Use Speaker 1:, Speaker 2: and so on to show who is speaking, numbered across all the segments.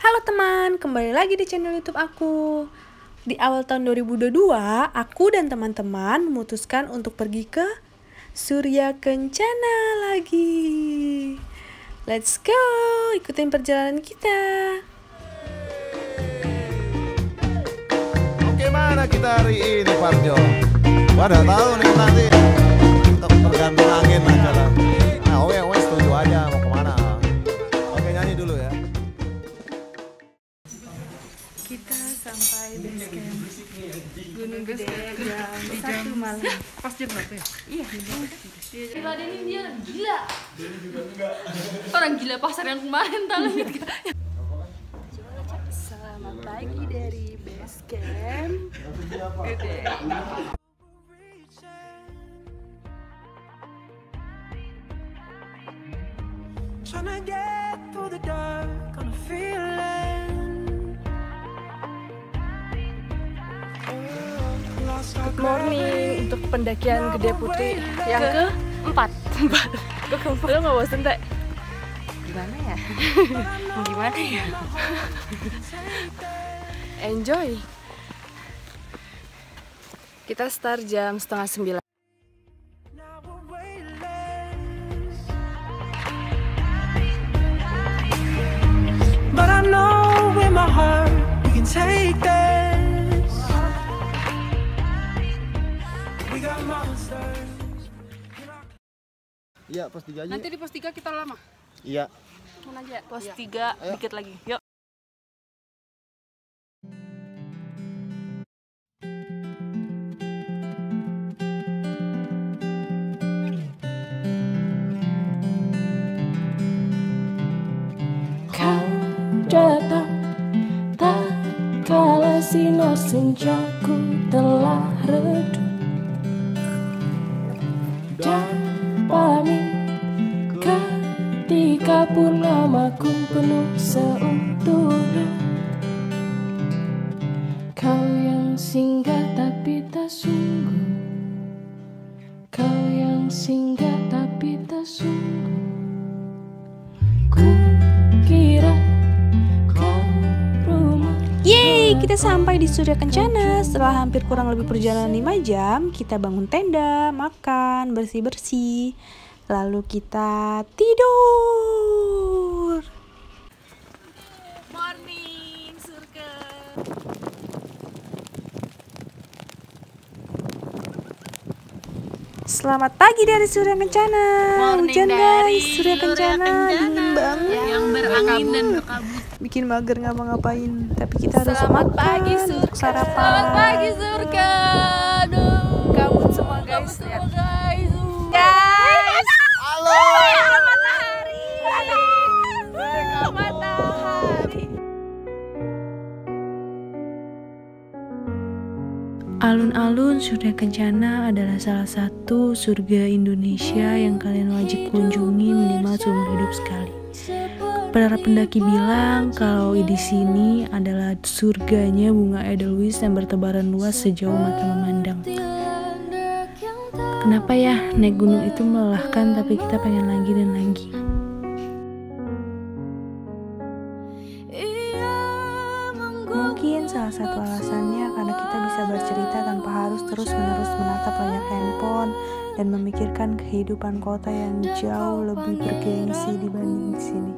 Speaker 1: Halo teman, kembali lagi di channel YouTube aku. Di awal tahun 2022, aku dan teman-teman memutuskan untuk pergi ke Surya Kencana lagi. Let's go, ikutin perjalanan kita.
Speaker 2: Oke mana kita hari ini Parjo? Gua udah tahu nih nanti
Speaker 1: Kita sampai base camp Gunung Gede jam satu malam.
Speaker 3: Pas jam berapa ya?
Speaker 1: Iya,
Speaker 3: Diladenin dia gila. Orang gila pasar yang kemarin tahu gitu.
Speaker 1: selamat pagi dari base camp Gede.
Speaker 4: Trying to get through the dark
Speaker 1: Good morning untuk pendakian Gede Putri yang ke empat. Empat. Gue keempat. Lo nggak bosen teh? Gimana ya? Gimana ya? Enjoy. Kita start jam setengah sembilan.
Speaker 4: But I know in my heart we can take
Speaker 2: Iya pos tiga aja.
Speaker 3: Nanti di pos 3 kita lama.
Speaker 2: Iya.
Speaker 3: Mana aja?
Speaker 1: Pos tiga,
Speaker 2: Ayo.
Speaker 1: dikit lagi. Yuk.
Speaker 5: Kau datang tak kala sinar senjaku telah redup Dan ketika purnamaku penuh seutuhnya Kau yang singgah tapi tak sungguh Kau yang singgah tapi tak sungguh Ku kira kau rumah
Speaker 1: Yeay, kita sampai di Surya Kencana. Setelah hampir kurang lebih perjalanan 5 jam, kita bangun tenda, makan, bersih-bersih. Lalu kita tidur. Morning, surga. Selamat pagi dari Surya Kencana. Hujan guys, Surya Kencana, dingin banget.
Speaker 3: Yang berangin dan berkabut.
Speaker 1: Bikin mager ngapa-ngapain, tapi kita harus
Speaker 3: Selamat
Speaker 1: makan
Speaker 3: pagi, surga.
Speaker 1: sarapan.
Speaker 3: Selamat pagi surga. Aduh.
Speaker 1: Alun-alun Surya Kencana adalah salah satu surga Indonesia yang kalian wajib kunjungi minimal seumur hidup sekali. Para pendaki bilang kalau di sini adalah surganya bunga edelweiss yang bertebaran luas sejauh mata memandang. Kenapa ya naik gunung itu melelahkan tapi kita pengen lagi dan lagi? Salah satu alasannya karena kita bisa bercerita tanpa harus terus-menerus menatap layar handphone dan memikirkan kehidupan kota yang jauh lebih bergengsi dibanding di sini.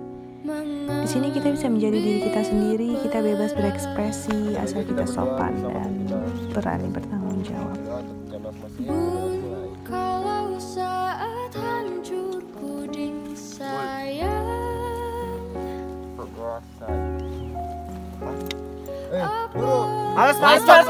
Speaker 1: Di sini kita bisa menjadi diri kita sendiri, kita bebas berekspresi asal kita sopan dan berani bertanggung jawab.
Speaker 5: Last, last, last, last,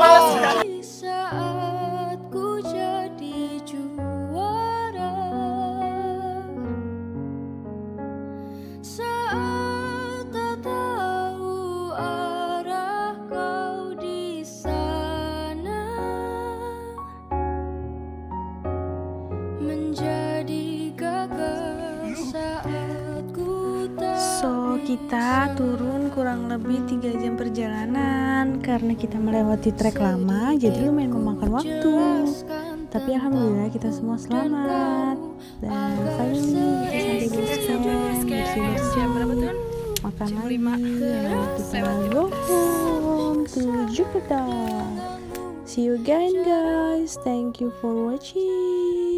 Speaker 1: kita turun kurang lebih 3 jam perjalanan karena kita melewati trek lama jadi lumayan memakan waktu. Tapi alhamdulillah kita semua selamat. Dan finally kita sampai base camp bersih-bersih makan lagi. Kita go home to Jakarta see you again guys. Thank you for watching